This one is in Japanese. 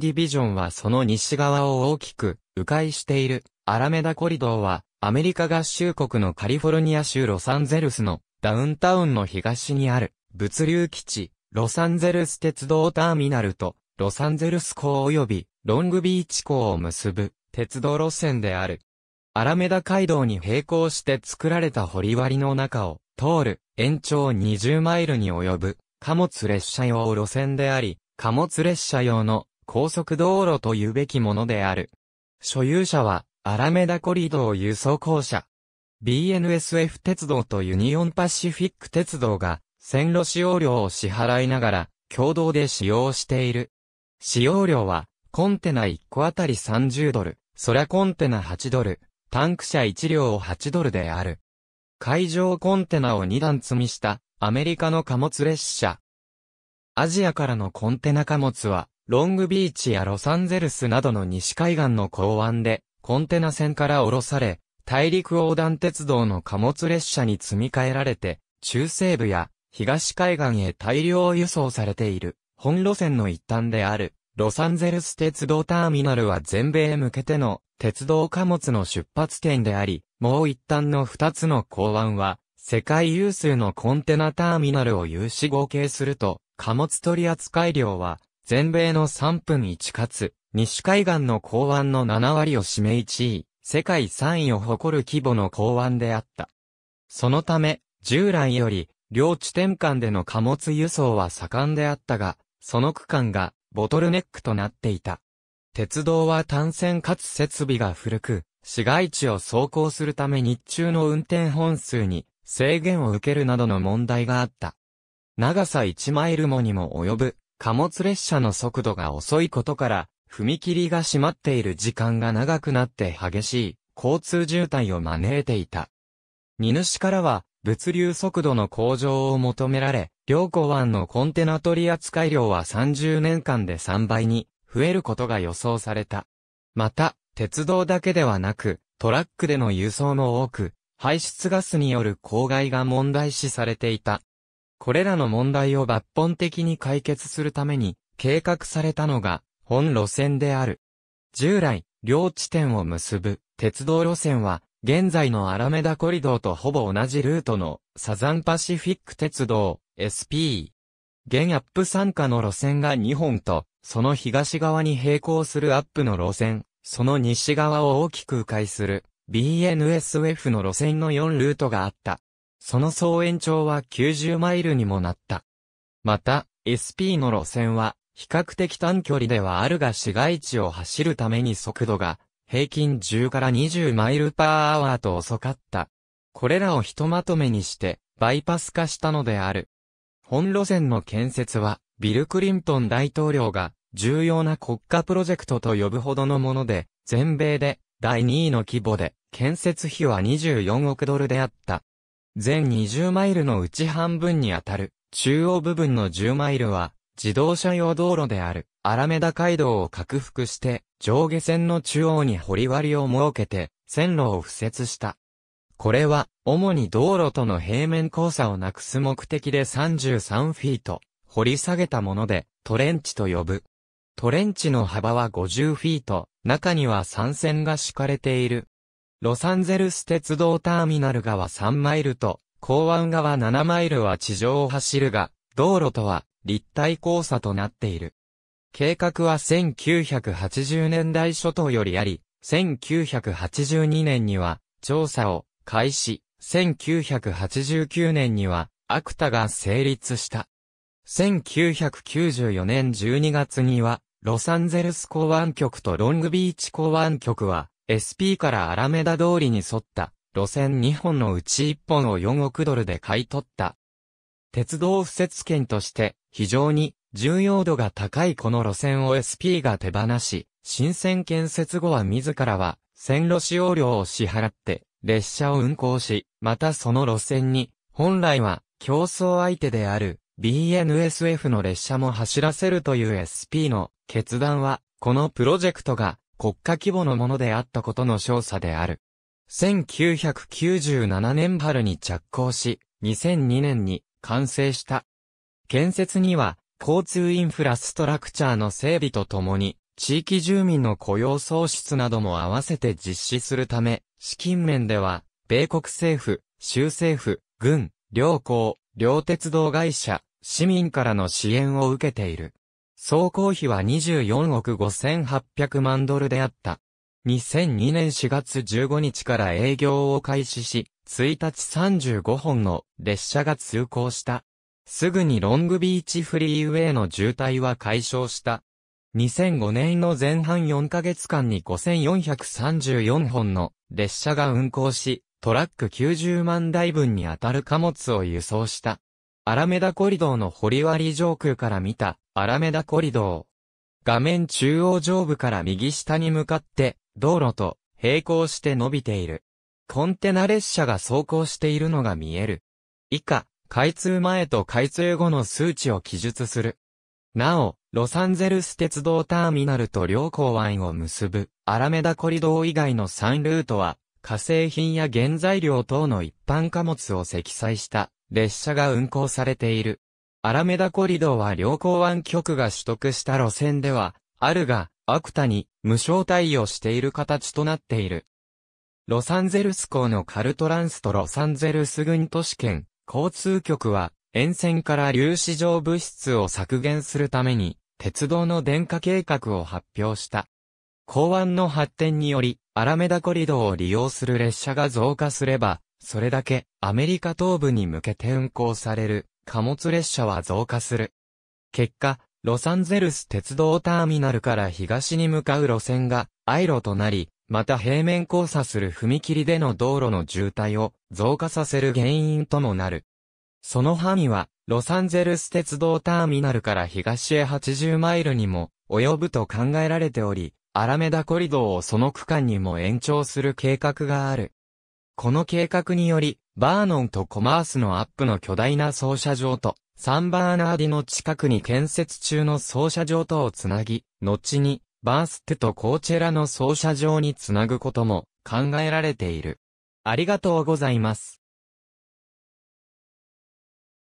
ディビジョンはその西側を大きく迂回している。アラメダコリドーはアメリカ合衆国のカリフォルニア州ロサンゼルスのダウンタウンの東にある。物流基地。ロサンゼルス鉄道ターミナルと。ロサンゼルス港及びロングビーチ港を結ぶ。鉄道路線である。アラメダ街道に並行して作られた掘割の中を。通る。延長20マイルに及ぶ。貨物列車用路線であり、貨物列車用の高速道路というべきものである。所有者はアラメダコリドー輸送公社。BNSF 鉄道とユニオンパシフィック鉄道が線路使用料を支払いながら共同で使用している。使用料はコンテナ1個あたり30ドル、ソラコンテナ8ドル、タンク車1両を8ドルである。海上コンテナを2段積みしたアメリカの貨物列車。アジアからのコンテナ貨物は、ロングビーチやロサンゼルスなどの西海岸の港湾で、コンテナ船から降ろされ、大陸横断鉄道の貨物列車に積み替えられて、中西部や東海岸へ大量輸送されている、本路線の一端である。ロサンゼルス鉄道ターミナルは全米へ向けての鉄道貨物の出発点であり、もう一端の二つの港湾は、世界有数のコンテナターミナルを有し合計すると、貨物取扱量は、全米の3分1かつ、西海岸の港湾の7割を占め1位、世界3位を誇る規模の港湾であった。そのため、従来より、両地点間での貨物輸送は盛んであったが、その区間がボトルネックとなっていた。鉄道は単線かつ設備が古く、市街地を走行するため日中の運転本数に制限を受けるなどの問題があった。長さ1マイルもにも及ぶ貨物列車の速度が遅いことから、踏切が閉まっている時間が長くなって激しい交通渋滞を招いていた。荷主からは物流速度の向上を求められ、両港湾のコンテナ取扱量は30年間で3倍に増えることが予想された。また、鉄道だけではなく、トラックでの輸送も多く、排出ガスによる公害が問題視されていた。これらの問題を抜本的に解決するために、計画されたのが、本路線である。従来、両地点を結ぶ鉄道路線は、現在のアラメダコリドーとほぼ同じルートのサザンパシフィック鉄道 SP。現アップ参加の路線が2本と、その東側に並行するアップの路線、その西側を大きく迂回する BNSF の路線の4ルートがあった。その総延長は90マイルにもなった。また、SP の路線は、比較的短距離ではあるが市街地を走るために速度が、平均10から20マイルパーアワーと遅かった。これらをひとまとめにして、バイパス化したのである。本路線の建設は、ビル・クリントン大統領が重要な国家プロジェクトと呼ぶほどのもので、全米で第2位の規模で、建設費は24億ドルであった。全20マイルのうち半分にあたる、中央部分の10マイルは、自動車用道路である、アラメダ街道を拡幅して、上下線の中央に掘り割りを設けて、線路を敷設した。これは、主に道路との平面交差をなくす目的で33フィート、掘り下げたもので、トレンチと呼ぶ。トレンチの幅は50フィート、中には3線が敷かれている。ロサンゼルス鉄道ターミナル側3マイルと、港湾側7マイルは地上を走るが、道路とは立体交差となっている。計画は1980年代初頭よりあり、1982年には調査を開始、1989年には、アクタが成立した。1994年12月には、ロサンゼルス港湾局とロングビーチ港湾局は、SP からアラメダ通りに沿った路線2本のうち1本を4億ドルで買い取った。鉄道敷設権として非常に重要度が高いこの路線を SP が手放し、新線建設後は自らは線路使用料を支払って列車を運行し、またその路線に、本来は競争相手である BNSF の列車も走らせるという SP の決断は、このプロジェクトが国家規模のものであったことの証左である。1997年春に着工し、2002年に完成した。建設には、交通インフラストラクチャーの整備とともに、地域住民の雇用創出なども合わせて実施するため、資金面では、米国政府、州政府、軍、両校、両鉄道会社、市民からの支援を受けている。総工費は24億5800万ドルであった。2002年4月15日から営業を開始し、1日35本の列車が通行した。すぐにロングビーチフリーウェイの渋滞は解消した。2005年の前半4ヶ月間に5434本の列車が運行し、トラック90万台分に当たる貨物を輸送した。アラメダコリドーの堀割上空から見た、アラメダコリドー。画面中央上部から右下に向かって、道路と並行して伸びている。コンテナ列車が走行しているのが見える。以下、開通前と開通後の数値を記述する。なお、ロサンゼルス鉄道ターミナルと両港湾を結ぶ、アラメダコリドー以外の3ルートは、火製品や原材料等の一般貨物を積載した列車が運行されている。アラメダコリドは両港湾局が取得した路線では、あるが、アクタに無償対応している形となっている。ロサンゼルス港のカルトランスとロサンゼルス郡都市圏交通局は、沿線から粒子状物質を削減するために、鉄道の電化計画を発表した。港湾の発展により、アラメダコリドを利用する列車が増加すれば、それだけアメリカ東部に向けて運行される貨物列車は増加する。結果、ロサンゼルス鉄道ターミナルから東に向かう路線が愛路となり、また平面交差する踏切での道路の渋滞を増加させる原因ともなる。その範囲は、ロサンゼルス鉄道ターミナルから東へ80マイルにも及ぶと考えられており、アラメダコリドをその区間にも延長する計画がある。この計画により、バーノンとコマースのアップの巨大な操車場と、サンバーナーディの近くに建設中の操車場とをつなぎ、後に、バーステとコーチェラの操車場につなぐことも考えられている。ありがとうございます。